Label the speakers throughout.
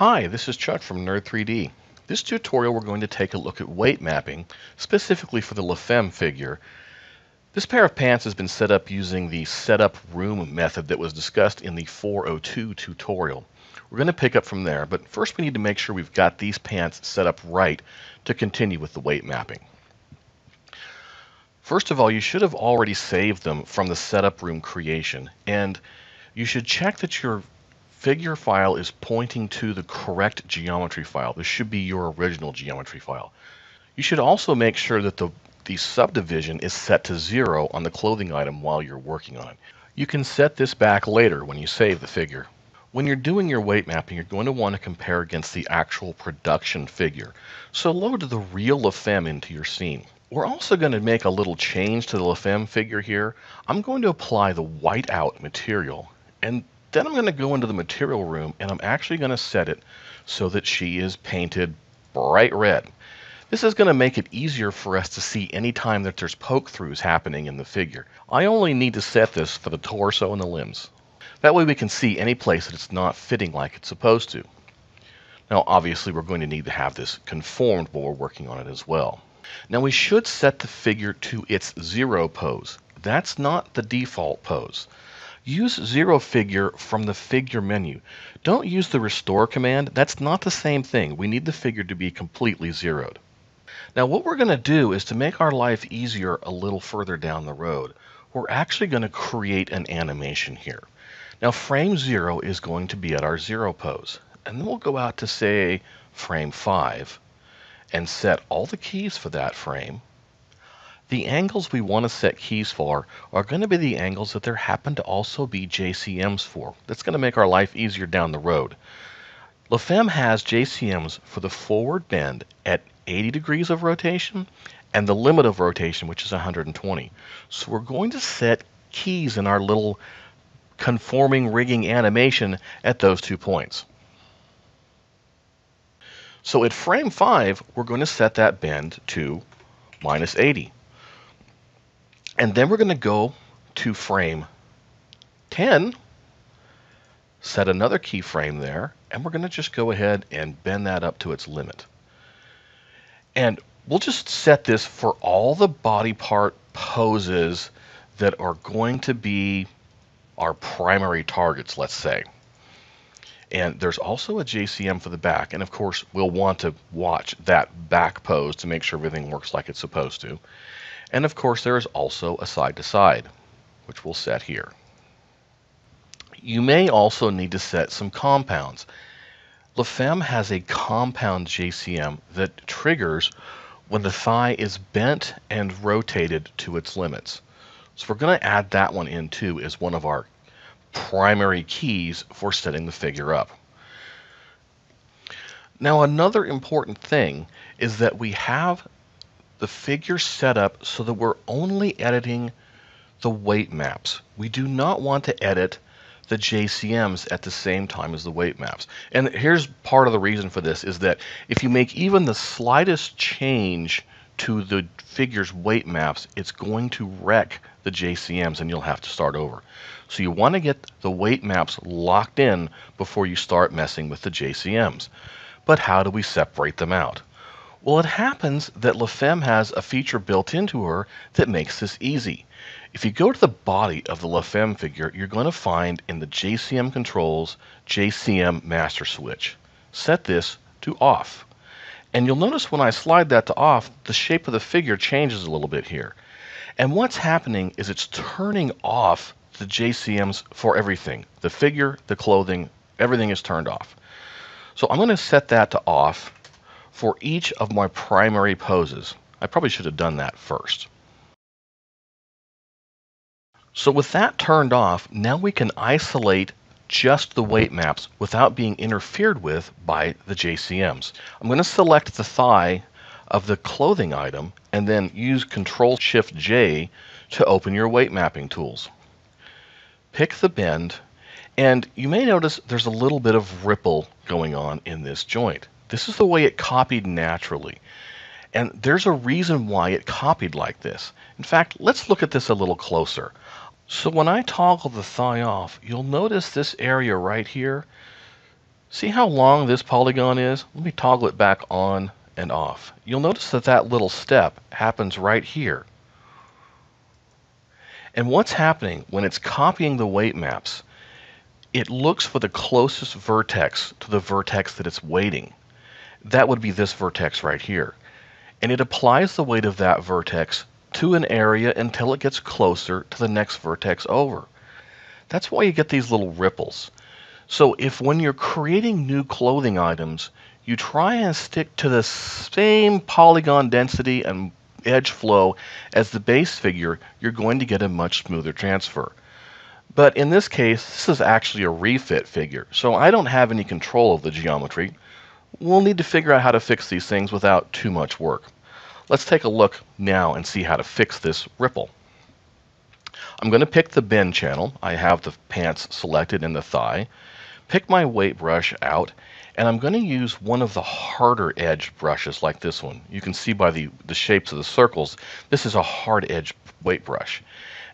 Speaker 1: Hi, this is Chuck from Nerd3D. This tutorial we're going to take a look at weight mapping, specifically for the LaFemme figure. This pair of pants has been set up using the setup room method that was discussed in the 402 tutorial. We're going to pick up from there, but first we need to make sure we've got these pants set up right to continue with the weight mapping. First of all, you should have already saved them from the setup room creation, and you should check that your figure file is pointing to the correct geometry file. This should be your original geometry file. You should also make sure that the, the subdivision is set to zero on the clothing item while you're working on it. You can set this back later when you save the figure. When you're doing your weight mapping, you're going to want to compare against the actual production figure. So load the real LaFemme into your scene. We're also going to make a little change to the LaFemme figure here. I'm going to apply the whiteout material and then I'm going to go into the material room and I'm actually going to set it so that she is painted bright red. This is going to make it easier for us to see any time that there's poke throughs happening in the figure. I only need to set this for the torso and the limbs. That way we can see any place that it's not fitting like it's supposed to. Now obviously we're going to need to have this conformed while we're working on it as well. Now we should set the figure to its zero pose. That's not the default pose. Use zero figure from the figure menu. Don't use the restore command. That's not the same thing. We need the figure to be completely zeroed. Now what we're going to do is to make our life easier a little further down the road, we're actually going to create an animation here. Now frame zero is going to be at our zero pose. And then we'll go out to say frame five and set all the keys for that frame the angles we want to set keys for are going to be the angles that there happen to also be JCMs for. That's going to make our life easier down the road. LaFemme has JCMs for the forward bend at 80 degrees of rotation and the limit of rotation, which is 120. So we're going to set keys in our little conforming rigging animation at those two points. So at frame 5, we're going to set that bend to minus 80. And then we're going to go to frame 10, set another keyframe there, and we're going to just go ahead and bend that up to its limit. And we'll just set this for all the body part poses that are going to be our primary targets, let's say. And there's also a JCM for the back. And of course, we'll want to watch that back pose to make sure everything works like it's supposed to. And of course, there is also a side to side, which we'll set here. You may also need to set some compounds. LaFemme has a compound JCM that triggers when the thigh is bent and rotated to its limits. So we're going to add that one in too as one of our primary keys for setting the figure up. Now another important thing is that we have the figure set up so that we're only editing the weight maps. We do not want to edit the JCMs at the same time as the weight maps. And here's part of the reason for this is that if you make even the slightest change to the figure's weight maps, it's going to wreck the JCMs and you'll have to start over. So you want to get the weight maps locked in before you start messing with the JCMs. But how do we separate them out? Well, it happens that LaFemme has a feature built into her that makes this easy. If you go to the body of the LaFemme figure, you're going to find in the JCM controls JCM master switch. Set this to off. And you'll notice when I slide that to off, the shape of the figure changes a little bit here. And what's happening is it's turning off the JCMs for everything. The figure, the clothing, everything is turned off. So I'm going to set that to off for each of my primary poses. I probably should have done that first. So with that turned off, now we can isolate just the weight maps without being interfered with by the JCMs. I'm going to select the thigh of the clothing item and then use Control Shift J to open your weight mapping tools. Pick the bend and you may notice there's a little bit of ripple going on in this joint. This is the way it copied naturally. And there's a reason why it copied like this. In fact, let's look at this a little closer. So when I toggle the thigh off, you'll notice this area right here See how long this polygon is? Let me toggle it back on and off. You'll notice that that little step happens right here. And what's happening when it's copying the weight maps, it looks for the closest vertex to the vertex that it's weighting. That would be this vertex right here. And it applies the weight of that vertex to an area until it gets closer to the next vertex over. That's why you get these little ripples. So if when you're creating new clothing items, you try and stick to the same polygon density and edge flow as the base figure, you're going to get a much smoother transfer. But in this case, this is actually a refit figure, so I don't have any control of the geometry. We'll need to figure out how to fix these things without too much work. Let's take a look now and see how to fix this ripple. I'm going to pick the bend channel. I have the pants selected in the thigh. Pick my weight brush out and I'm going to use one of the harder edge brushes like this one. You can see by the, the shapes of the circles, this is a hard edge weight brush.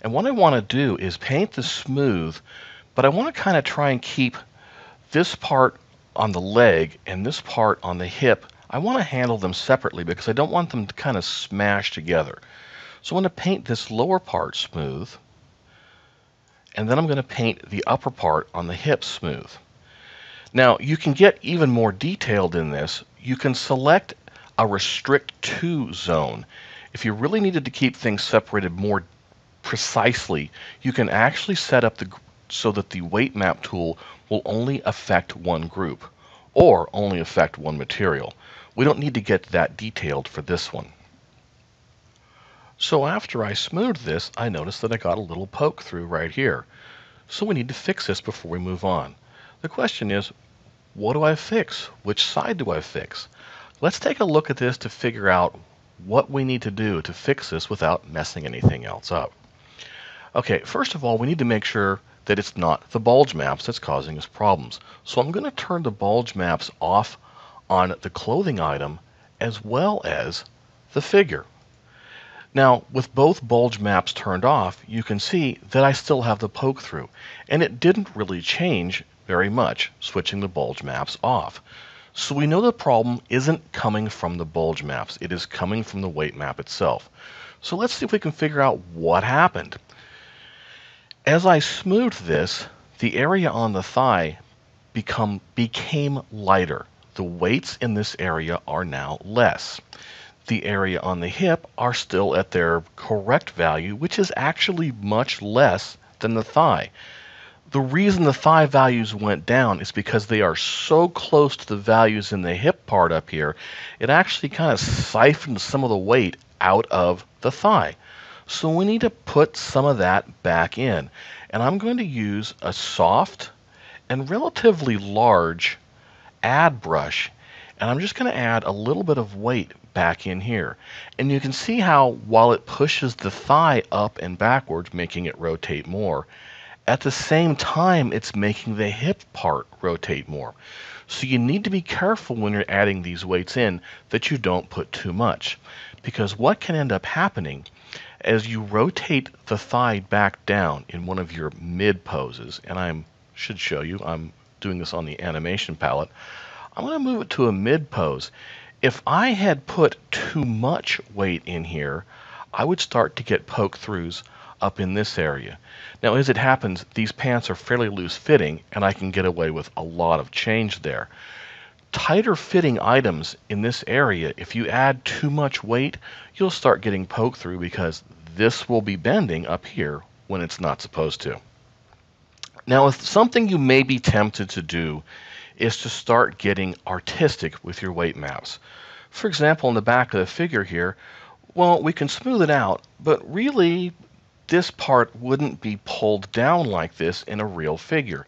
Speaker 1: And what I want to do is paint the smooth, but I want to kind of try and keep this part on the leg and this part on the hip. I want to handle them separately because I don't want them to kind of smash together. So I'm going to paint this lower part smooth, and then I'm going to paint the upper part on the hip smooth. Now, you can get even more detailed in this. You can select a restrict to zone. If you really needed to keep things separated more precisely, you can actually set up the so that the weight map tool will only affect one group or only affect one material. We don't need to get that detailed for this one. So after I smoothed this, I noticed that I got a little poke through right here. So we need to fix this before we move on. The question is, what do I fix? Which side do I fix? Let's take a look at this to figure out what we need to do to fix this without messing anything else up. Okay, first of all, we need to make sure that it's not the bulge maps that's causing us problems. So I'm going to turn the bulge maps off on the clothing item as well as the figure. Now, with both bulge maps turned off, you can see that I still have the poke through, and it didn't really change very much, switching the bulge maps off. So we know the problem isn't coming from the bulge maps, it is coming from the weight map itself. So let's see if we can figure out what happened. As I smoothed this, the area on the thigh become, became lighter. The weights in this area are now less. The area on the hip are still at their correct value, which is actually much less than the thigh the reason the thigh values went down is because they are so close to the values in the hip part up here, it actually kind of siphoned some of the weight out of the thigh. So we need to put some of that back in. And I'm going to use a soft and relatively large add brush. And I'm just going to add a little bit of weight back in here. And you can see how while it pushes the thigh up and backwards, making it rotate more, at the same time, it's making the hip part rotate more. So you need to be careful when you're adding these weights in that you don't put too much. Because what can end up happening as you rotate the thigh back down in one of your mid poses, and I should show you, I'm doing this on the animation palette, I'm going to move it to a mid pose. If I had put too much weight in here, I would start to get poke throughs up in this area. Now, as it happens, these pants are fairly loose fitting, and I can get away with a lot of change there. Tighter fitting items in this area, if you add too much weight, you'll start getting poked through because this will be bending up here when it's not supposed to. Now, something you may be tempted to do is to start getting artistic with your weight maps. For example, in the back of the figure here, well, we can smooth it out, but really this part wouldn't be pulled down like this in a real figure.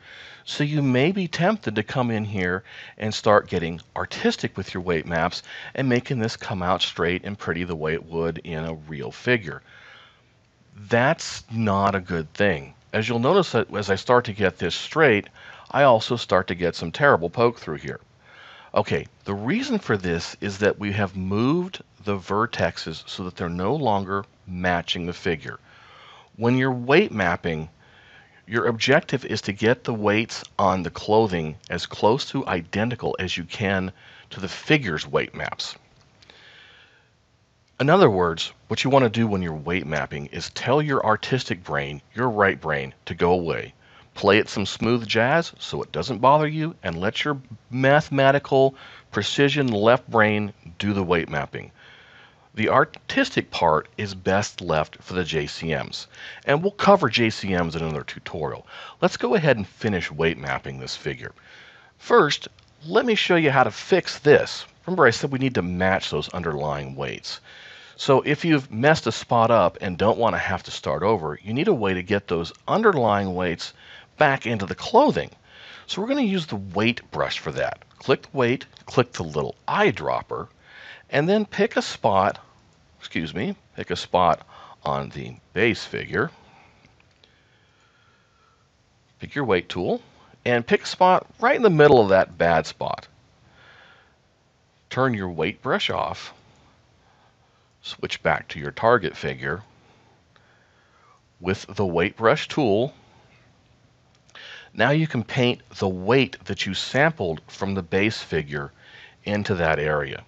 Speaker 1: So you may be tempted to come in here and start getting artistic with your weight maps and making this come out straight and pretty the way it would in a real figure. That's not a good thing. As you'll notice that as I start to get this straight, I also start to get some terrible poke through here. Okay, the reason for this is that we have moved the vertexes so that they're no longer matching the figure when you're weight mapping, Your objective is to get the weights on the clothing as close to identical as you can to the figure's weight maps. In other words, what you want to do when you're weight mapping is tell your artistic brain, your right brain, to go away. Play it some smooth jazz so it doesn't bother you, and let your mathematical precision left brain do the weight mapping. The artistic part is best left for the JCMs, and we'll cover JCMs in another tutorial. Let's go ahead and finish weight mapping this figure. First, let me show you how to fix this. Remember I said we need to match those underlying weights. So if you've messed a spot up and don't want to have to start over, you need a way to get those underlying weights back into the clothing. So we're going to use the weight brush for that. Click weight, click the little eyedropper, and then pick a spot, excuse me, pick a spot on the base figure. Pick your weight tool and pick a spot right in the middle of that bad spot. Turn your weight brush off. Switch back to your target figure. With the weight brush tool, now you can paint the weight that you sampled from the base figure into that area.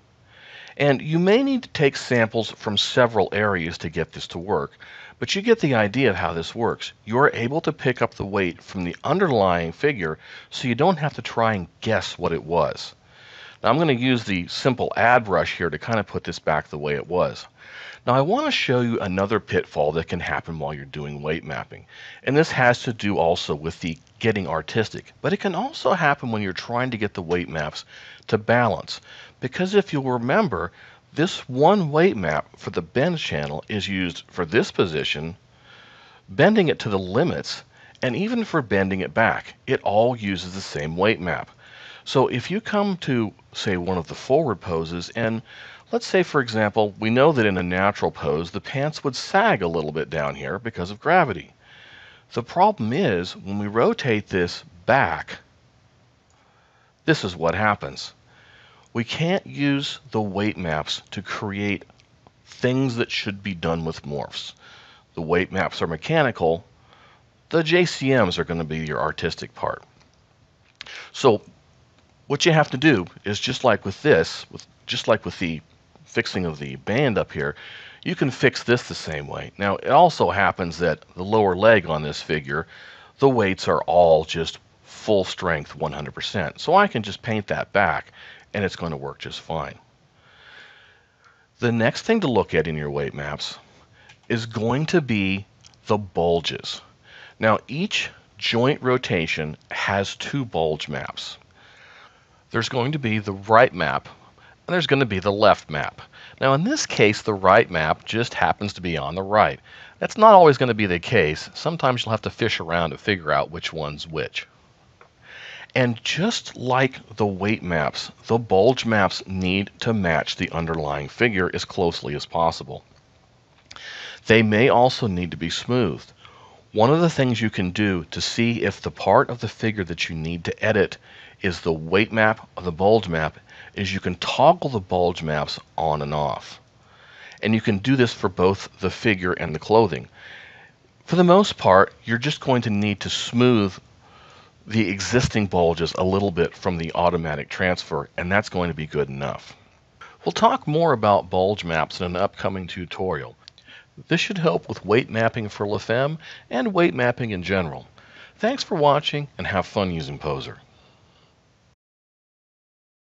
Speaker 1: And you may need to take samples from several areas to get this to work, but you get the idea of how this works. You are able to pick up the weight from the underlying figure so you don't have to try and guess what it was. Now I'm going to use the simple add brush here to kind of put this back the way it was. Now I want to show you another pitfall that can happen while you're doing weight mapping. And this has to do also with the getting artistic. But it can also happen when you're trying to get the weight maps to balance. Because if you'll remember, this one weight map for the bend channel is used for this position, bending it to the limits, and even for bending it back. It all uses the same weight map. So if you come to, say, one of the forward poses, and let's say, for example, we know that in a natural pose, the pants would sag a little bit down here because of gravity. The problem is, when we rotate this back, this is what happens. We can't use the weight maps to create things that should be done with morphs. The weight maps are mechanical. The JCMs are going to be your artistic part. So what you have to do is just like with this, with just like with the fixing of the band up here, you can fix this the same way. Now, it also happens that the lower leg on this figure, the weights are all just full strength 100%. So I can just paint that back and it's going to work just fine. The next thing to look at in your weight maps is going to be the bulges. Now, each joint rotation has two bulge maps there's going to be the right map and there's going to be the left map. Now in this case, the right map just happens to be on the right. That's not always going to be the case. Sometimes you'll have to fish around to figure out which one's which. And just like the weight maps, the bulge maps need to match the underlying figure as closely as possible. They may also need to be smoothed. One of the things you can do to see if the part of the figure that you need to edit is the weight map or the bulge map is you can toggle the bulge maps on and off. And you can do this for both the figure and the clothing. For the most part, you're just going to need to smooth the existing bulges a little bit from the automatic transfer, and that's going to be good enough. We'll talk more about bulge maps in an upcoming tutorial. This should help with weight mapping for LaFemme and weight mapping in general. Thanks for watching and have fun using Poser.